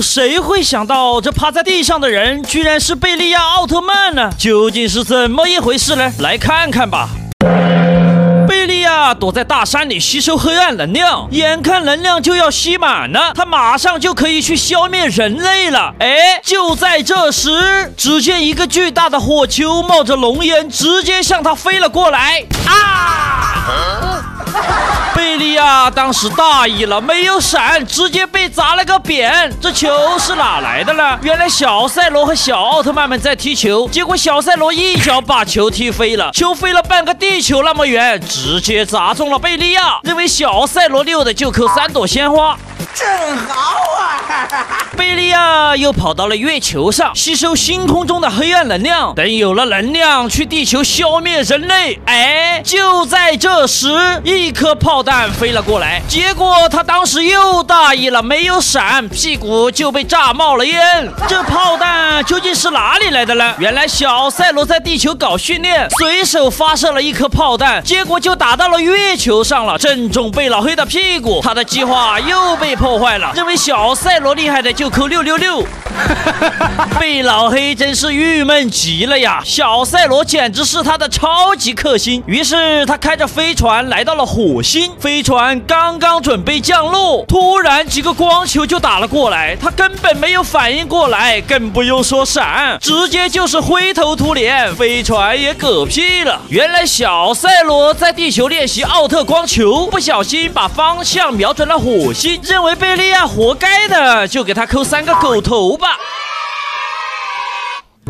谁会想到这趴在地上的人居然是贝利亚奥特曼呢？究竟是怎么一回事呢？来看看吧。贝利亚躲在大山里吸收黑暗能量，眼看能量就要吸满了，他马上就可以去消灭人类了。哎，就在这时，只见一个巨大的火球冒着浓烟，直接向他飞了过来。啊！他当时大意了，没有闪，直接被砸了个扁。这球是哪来的呢？原来小赛罗和小奥特曼们在踢球，结果小赛罗一脚把球踢飞了，球飞了半个地球那么远，直接砸中了贝利亚。认为小赛罗溜的就扣三朵鲜花。正好啊！哈哈哈又跑到了月球上，吸收星空中的黑暗能量。等有了能量，去地球消灭人类。哎，就在这时，一颗炮弹飞了过来，结果他当时又大意了，没有闪，屁股就被炸冒了烟。这炮弹究竟是哪里来的呢？原来小赛罗在地球搞训练，随手发射了一颗炮弹，结果就打到了月球上了，正中贝老黑的屁股。他的计划又被。破坏了，认为小赛罗厉害的就扣六六六。贝老黑真是郁闷极了呀！小赛罗简直是他的超级克星。于是他开着飞船来到了火星，飞船刚刚准备降落，突然几个光球就打了过来，他根本没有反应过来，更不用说闪，直接就是灰头土脸，飞船也嗝屁了。原来小赛罗在地球练习奥特光球，不小心把方向瞄准了火星，认为。贝利亚活该的，就给他扣三个狗头吧。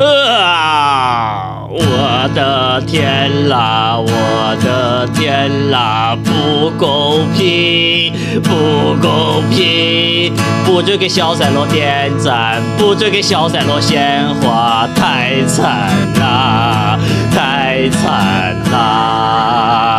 啊！我的天啦，我的天啦，不公平，不公平！不准给小赛罗点赞，不准给小赛罗鲜花，太惨啦，太惨啦！